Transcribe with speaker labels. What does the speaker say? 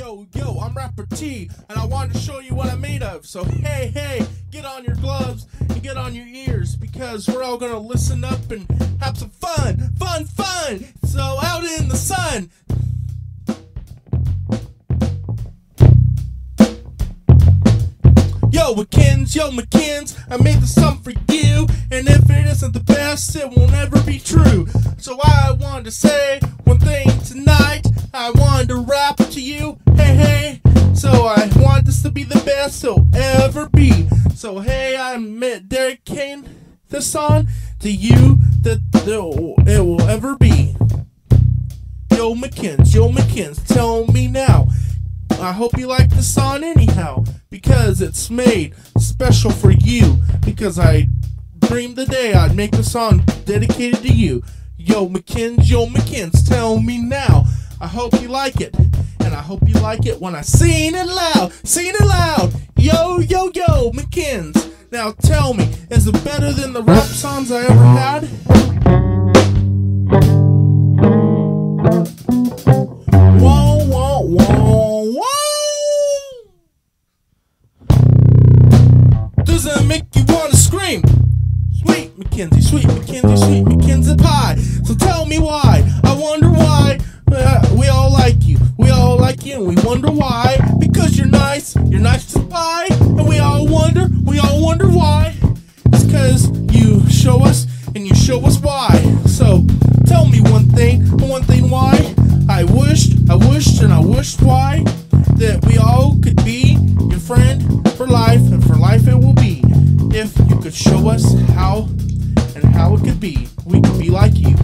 Speaker 1: Yo, yo, I'm Rapper T, and I wanted to show you what I'm made of. So, hey, hey, get on your gloves and get on your ears because we're all gonna listen up and have some fun, fun, fun. So, out in the sun. Yo, McKins, yo, McKins, I made this song for you, and if it isn't the best, it won't ever be true. So, I wanted to say one thing tonight. I wanted to rap to you, to be the best it'll ever be. So, hey, I'm Kane. this song to you that it will ever be. Yo, McKins, yo, McKins, tell me now. I hope you like the song anyhow, because it's made special for you. Because I dreamed the day I'd make a song dedicated to you. Yo, McKins, yo, McKins, tell me now. I hope you like it, and I hope you like it when I sing it loud, sing it loud. Yo, yo, yo, McKins. Now tell me, is it better than the rap songs I ever had? Whoa, whoa, whoa, whoa! Does it make you wanna scream? Sweet Mackenzie, sweet Mackenzie, sweet Mackenzie pie. So tell me why. Why that we all could be your friend for life, and for life it will be. If you could show us how and how it could be, we could be like you.